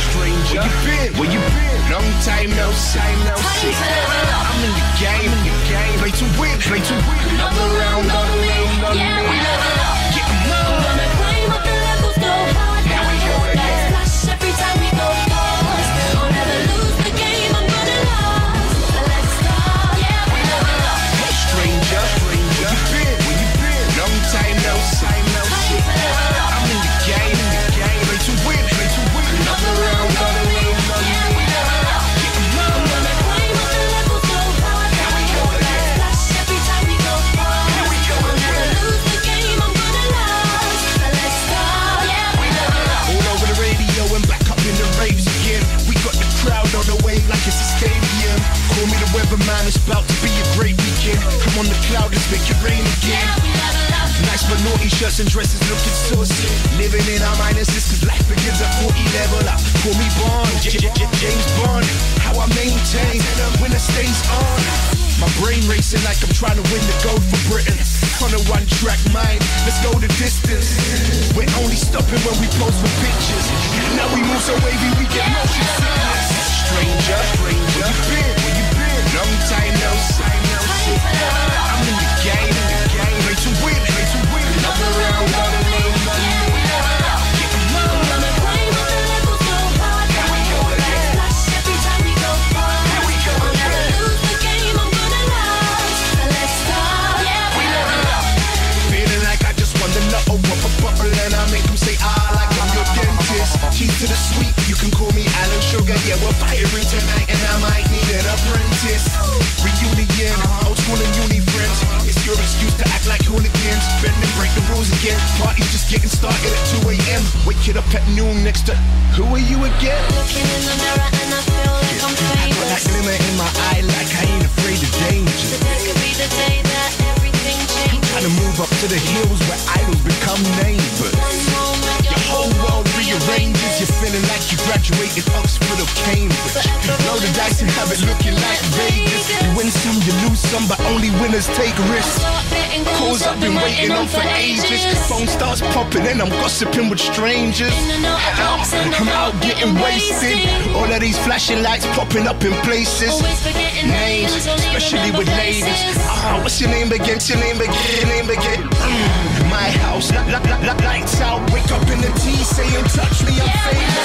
stranger, stranger. Where you been? Where you been? Long time no time no see. I'm in the game, in the game. Play to win, play to win. The weatherman, it's about to be a great weekend. Come on the cloud, let's make it rain again. Nice but naughty shirts and dresses looking saucy. Living in our minuses cause life begins at 40 level up. Call me Bond, James Bond. How I maintain when the stays on. My brain racing like I'm trying to win the gold for Britain. On a one track mind, let's go the distance. We're only stopping when we pose for pictures. Now we move so wavy, we get motion again. Party's just getting started at 2 a.m. Wake it up at noon next to who are you again? Looking in the mirror and I feel like I'm Got that famous. glimmer in my eye like I ain't afraid of danger. Today could be the day that everything changes. Trying to move up to the hills where idols become neighbors. Your whole world rearranges. You're feeling like you graduated Oxford or Cambridge. Roll the dice and have it looking like Vegas. Win some, you lose some, but only winners take risks. Calls I've been waiting on for ages. Phone starts popping and I'm gossiping with strangers. In and out of clubs and I'm out getting wasted. All of these flashing lights popping up in places. Names, names, don't even especially with ladies. Ah, what's your name again? What's your name again? Your name again? Mm, my house, li- li- li- li- lights out. Wake up in the tea, saying touch me, I'm we